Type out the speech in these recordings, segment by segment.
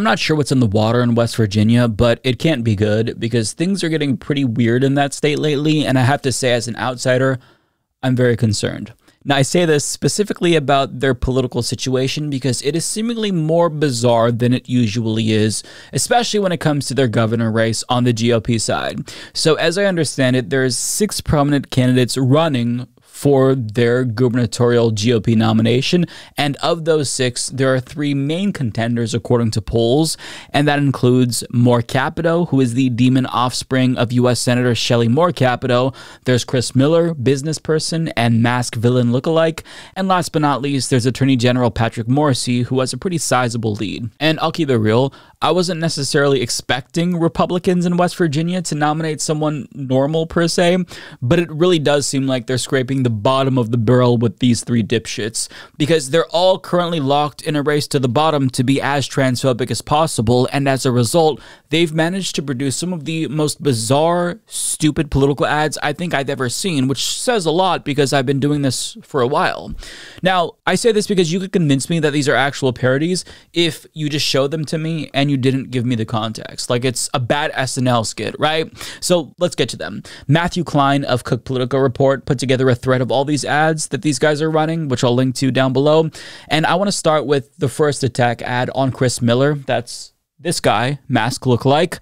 I'm not sure what's in the water in West Virginia, but it can't be good because things are getting pretty weird in that state lately. And I have to say, as an outsider, I'm very concerned. Now, I say this specifically about their political situation because it is seemingly more bizarre than it usually is, especially when it comes to their governor race on the GOP side. So, as I understand it, there's six prominent candidates running for their gubernatorial GOP nomination. And of those six, there are three main contenders according to polls, and that includes Moore Capito, who is the demon offspring of U.S. Senator Shelley Moore Capito. There's Chris Miller, business person and mask villain lookalike. And last but not least, there's Attorney General Patrick Morrisey, who has a pretty sizable lead. And I'll keep it real, I wasn't necessarily expecting Republicans in West Virginia to nominate someone normal per se, but it really does seem like they're scraping the bottom of the barrel with these three dipshits because they're all currently locked in a race to the bottom to be as transphobic as possible, and as a result, they've managed to produce some of the most bizarre, stupid political ads I think I've ever seen, which says a lot because I've been doing this for a while. Now, I say this because you could convince me that these are actual parodies if you just show them to me and you didn't give me the context. Like it's a bad SNL skit, right? So let's get to them. Matthew Klein of Cook Political Report put together a thread of all these ads that these guys are running, which I'll link to down below. And I want to start with the first attack ad on Chris Miller. That's this guy, Mask Look Like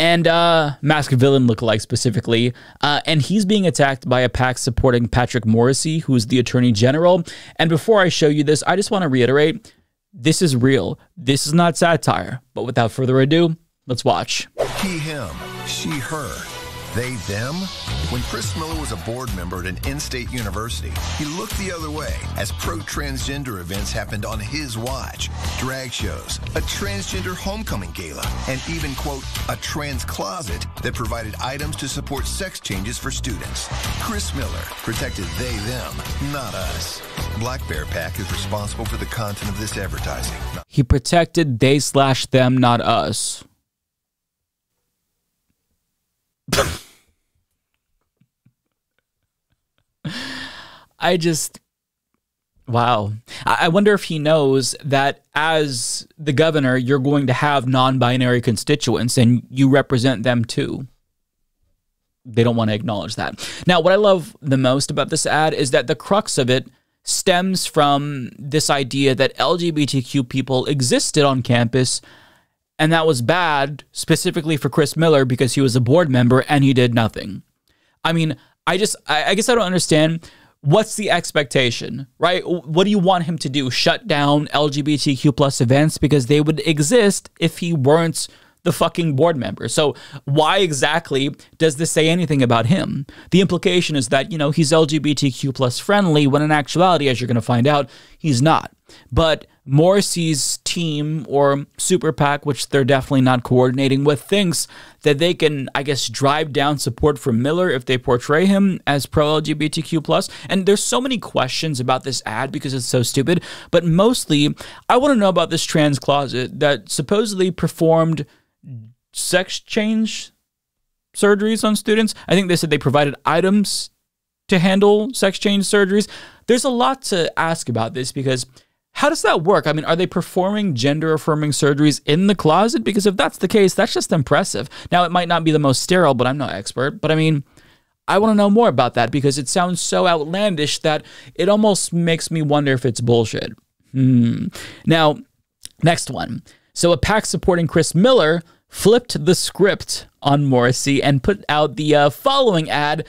and uh, Mask Villain lookalike specifically. Uh, and he's being attacked by a PAC supporting Patrick Morrisey, who's the Attorney General. And before I show you this, I just want to reiterate this is real. This is not satire. But without further ado, let's watch. He, him, she, her. They, them? When Chris Miller was a board member at an in-state university, he looked the other way as pro-transgender events happened on his watch. Drag shows, a transgender homecoming gala, and even, quote, a trans closet that provided items to support sex changes for students. Chris Miller protected they, them, not us. Black Bear PAC is responsible for the content of this advertising. He protected they slash them, not us. I just wow. I wonder if he knows that as the governor, you're going to have non-binary constituents and you represent them too. They don't want to acknowledge that. Now, what I love the most about this ad is that the crux of it stems from this idea that LGBTQ people existed on campus and that was bad specifically for Chris Miller because he was a board member and he did nothing. I mean, I just, I, I guess I don't understand what's the expectation, right? What do you want him to do? Shut down LGBTQ plus events because they would exist if he weren't the fucking board member. So why exactly does this say anything about him? The implication is that, you know, he's LGBTQ plus friendly when in actuality, as you're going to find out, he's not. But Morrisey's team or Super PAC, which they're definitely not coordinating with, thinks that they can, I guess, drive down support for Miller if they portray him as pro LGBTQ plus. And there's so many questions about this ad because it's so stupid. But mostly, I want to know about this trans closet that supposedly performed sex change surgeries on students. I think they said they provided items to handle sex change surgeries. There's a lot to ask about this because how does that work? I mean, are they performing gender affirming surgeries in the closet? Because if that's the case, that's just impressive. Now, it might not be the most sterile, but I'm no expert. But I mean, I want to know more about that because it sounds so outlandish that it almost makes me wonder if it's bullshit. Hmm. Now, next one. So, a PAC supporting Chris Miller flipped the script on Morrisey and put out the uh, following ad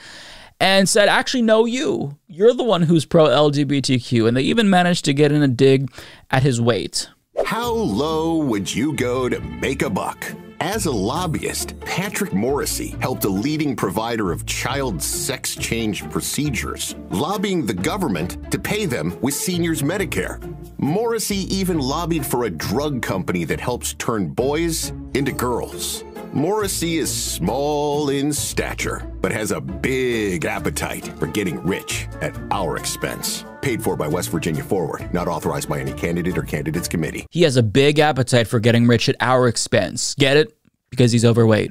and said, actually, no, you. You're the one who's pro LGBTQ. And they even managed to get in a dig at his weight. How low would you go to make a buck? As a lobbyist, Patrick Morrisey helped a leading provider of child sex change procedures, lobbying the government to pay them with seniors' Medicare. Morrisey even lobbied for a drug company that helps turn boys into girls. Morrisey is small in stature, but has a big appetite for getting rich at our expense. Paid for by West Virginia Forward, not authorized by any candidate or candidates committee. He has a big appetite for getting rich at our expense. Get it? Because he's overweight.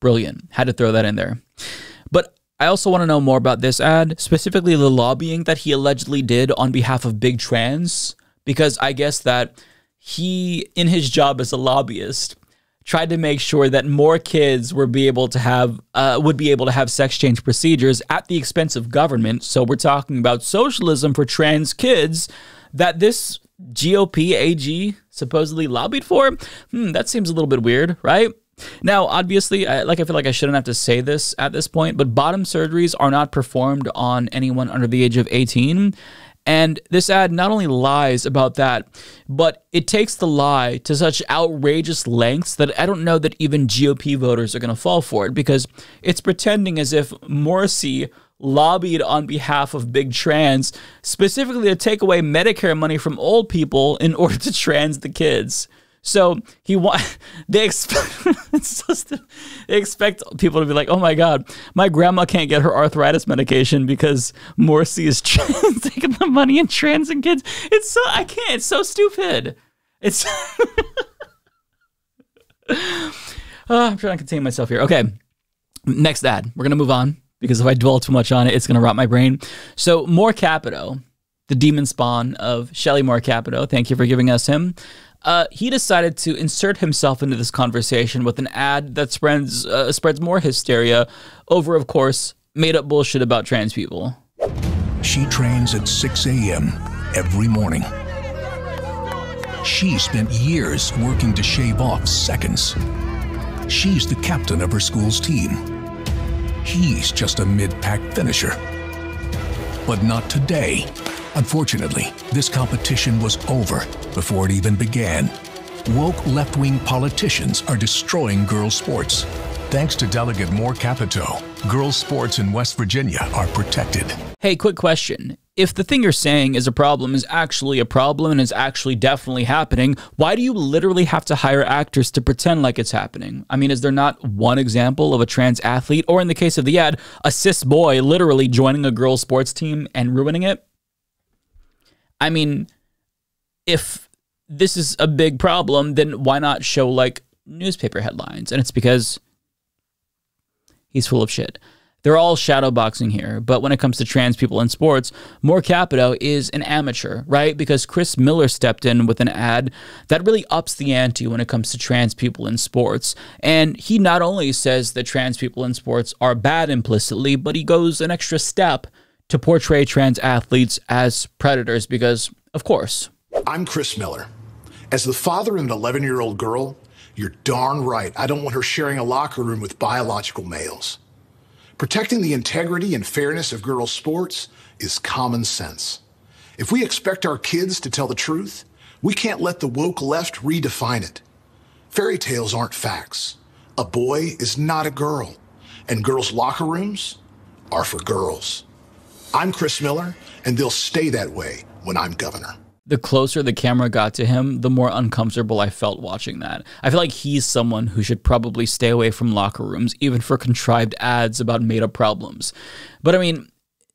Brilliant. Had to throw that in there. But I also want to know more about this ad, specifically the lobbying that he allegedly did on behalf of Big Trans, because I guess that he, in his job as a lobbyist, tried to make sure that more kids were be able to have uh, would be able to have sex change procedures at the expense of government. So we're talking about socialism for trans kids that this GOP AG supposedly lobbied for. Hmm, that seems a little bit weird, right? Now, obviously, I, like I feel like I shouldn't have to say this at this point, but bottom surgeries are not performed on anyone under the age of 18. And this ad not only lies about that, but it takes the lie to such outrageous lengths that I don't know that even GOP voters are going to fall for it because it's pretending as if Morrisey lobbied on behalf of big trans, specifically to take away Medicare money from old people in order to trans the kids. So he want they expect they expect people to be like, oh my god, my grandma can't get her arthritis medication because Morrisey is trans, taking the money and transing kids. It's so I can't. It's so stupid. It's. oh, I'm trying to contain myself here. Okay, next ad. We're gonna move on because if I dwell too much on it, it's gonna rot my brain. So Moore Capito, the demon spawn of Shelley Moore Capito. Thank you for giving us him uh, he decided to insert himself into this conversation with an ad that spreads uh, spreads more hysteria over, of course, made up bullshit about trans people. She trains at 6 a.m. every morning. She spent years working to shave off seconds. She's the captain of her school's team. He's just a mid-pack finisher. But not today. Unfortunately, this competition was over before it even began. Woke left wing politicians are destroying girls' sports. Thanks to Delegate Moore Capito, girls' sports in West Virginia are protected. Hey, quick question. If the thing you're saying is a problem is actually a problem and is actually definitely happening, why do you literally have to hire actors to pretend like it's happening? I mean, is there not one example of a trans athlete, or in the case of the ad, a cis boy literally joining a girls' sports team and ruining it? I mean, if this is a big problem, then why not show like newspaper headlines? And it's because he's full of shit. They're all shadowboxing here, but when it comes to trans people in sports, Moore Capito is an amateur, right? Because Chris Miller stepped in with an ad that really ups the ante when it comes to trans people in sports. And he not only says that trans people in sports are bad implicitly, but he goes an extra step to portray trans athletes as predators because, of course. I'm Chris Miller. As the father of an 11 year old girl, you're darn right. I don't want her sharing a locker room with biological males. Protecting the integrity and fairness of girls' sports is common sense. If we expect our kids to tell the truth, we can't let the woke left redefine it. Fairy tales aren't facts. A boy is not a girl, and girls' locker rooms are for girls. I'm Chris Miller, and they'll stay that way when I'm governor. The closer the camera got to him, the more uncomfortable I felt watching that. I feel like he's someone who should probably stay away from locker rooms, even for contrived ads about made up problems. But I mean,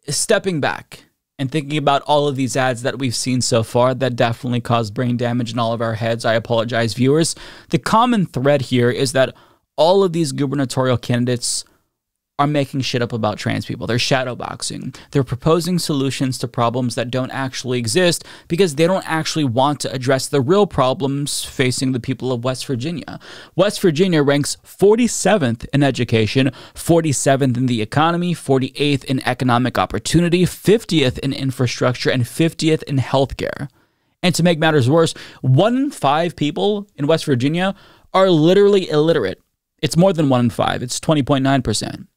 stepping back and thinking about all of these ads that we've seen so far that definitely caused brain damage in all of our heads, I apologize, viewers. The common thread here is that all of these gubernatorial candidates are making shit up about trans people. They're shadowboxing. They're proposing solutions to problems that don't actually exist because they don't actually want to address the real problems facing the people of West Virginia. West Virginia ranks 47th in education, 47th in the economy, 48th in economic opportunity, 50th in infrastructure, and 50th in healthcare. And to make matters worse, one in five people in West Virginia are literally illiterate. It's more than one in five, it's 20.9%.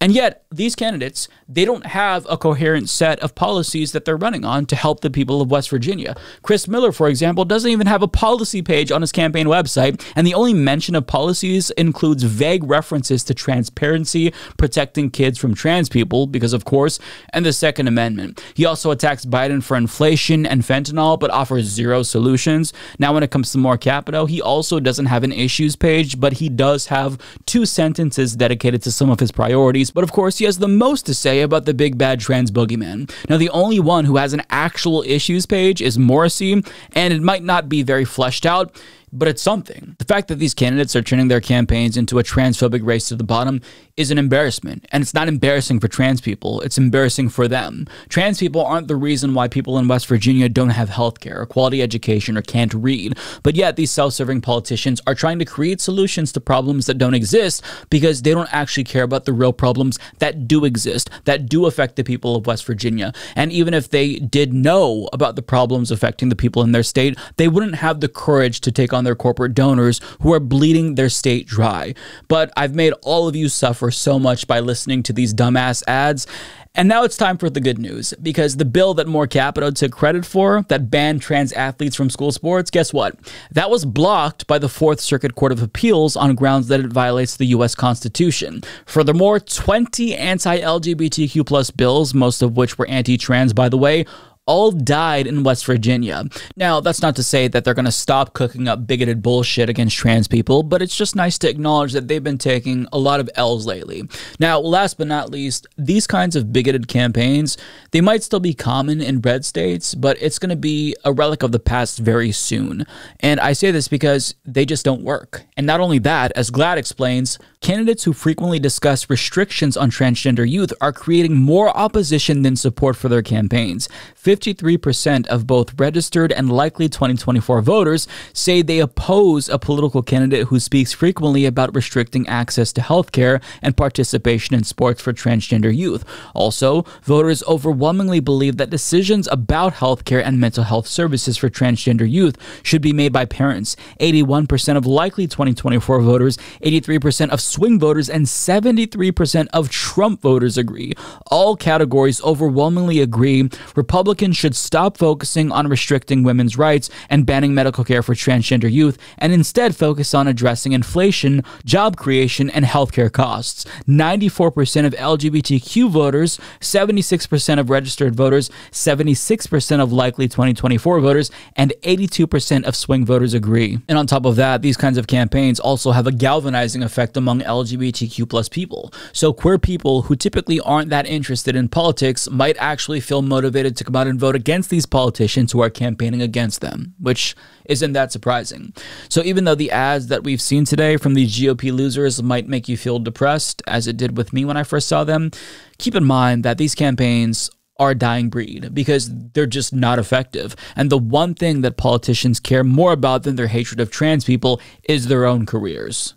And yet, these candidates, they don't have a coherent set of policies that they're running on to help the people of West Virginia. Chris Miller, for example, doesn't even have a policy page on his campaign website, and the only mention of policies includes vague references to transparency, protecting kids from trans people, because of course, and the Second Amendment. He also attacks Biden for inflation and fentanyl, but offers zero solutions. Now, when it comes to Moore Capito, he also doesn't have an issues page, but he does have two sentences dedicated to some of his priorities priorities, but of course, he has the most to say about the big bad trans boogeyman. Now, the only one who has an actual issues page is Morrisey, and it might not be very fleshed out but it's something. The fact that these candidates are turning their campaigns into a transphobic race to the bottom is an embarrassment. And it's not embarrassing for trans people, it's embarrassing for them. Trans people aren't the reason why people in West Virginia don't have health care or quality education or can't read. But yet, these self serving politicians are trying to create solutions to problems that don't exist because they don't actually care about the real problems that do exist, that do affect the people of West Virginia. And even if they did know about the problems affecting the people in their state, they wouldn't have the courage to take on their corporate donors who are bleeding their state dry. But I've made all of you suffer so much by listening to these dumbass ads. And now it's time for the good news because the bill that Moore Capito took credit for that banned trans athletes from school sports, guess what? That was blocked by the Fourth Circuit Court of Appeals on grounds that it violates the U.S. Constitution. Furthermore, 20 anti LGBTQ plus bills, most of which were anti trans, by the way, all died in West Virginia. Now, that's not to say that they're going to stop cooking up bigoted bullshit against trans people, but it's just nice to acknowledge that they've been taking a lot of L's lately. Now, last but not least, these kinds of bigoted campaigns, they might still be common in red states, but it's going to be a relic of the past very soon. And I say this because they just don't work. And not only that, as GLAAD explains, candidates who frequently discuss restrictions on transgender youth are creating more opposition than support for their campaigns. 53% of both registered and likely 2024 voters say they oppose a political candidate who speaks frequently about restricting access to healthcare and participation in sports for transgender youth. Also, voters overwhelmingly believe that decisions about healthcare and mental health services for transgender youth should be made by parents. 81% of likely 2024 voters, 83% of swing voters, and 73% of Trump voters agree. All categories overwhelmingly agree Republicans Republicans should stop focusing on restricting women's rights and banning medical care for transgender youth and instead focus on addressing inflation, job creation, and healthcare costs. 94% of LGBTQ voters, 76% of registered voters, 76% of likely 2024 voters, and 82% of swing voters agree. And on top of that, these kinds of campaigns also have a galvanizing effect among LGBTQ plus people. So queer people who typically aren't that interested in politics might actually feel motivated to come out and vote against these politicians who are campaigning against them, which isn't that surprising. So even though the ads that we've seen today from these GOP losers might make you feel depressed, as it did with me when I first saw them, keep in mind that these campaigns are a dying breed because they're just not effective. And the one thing that politicians care more about than their hatred of trans people is their own careers.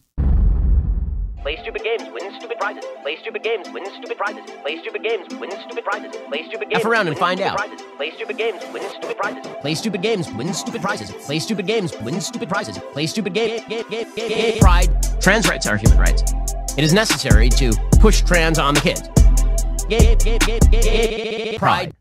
Play stupid games, win stupid prizes. Play stupid games, win stupid prizes. Play stupid games, win stupid prizes. Play stupid games. F around and find out. Prizes. Play stupid games, win stupid prizes. Play stupid games, win stupid prizes. Play stupid games, win stupid prizes. Play stupid game, game, game, game, Pride. Trans rights are human rights. It is necessary to push trans on the kids. Pride.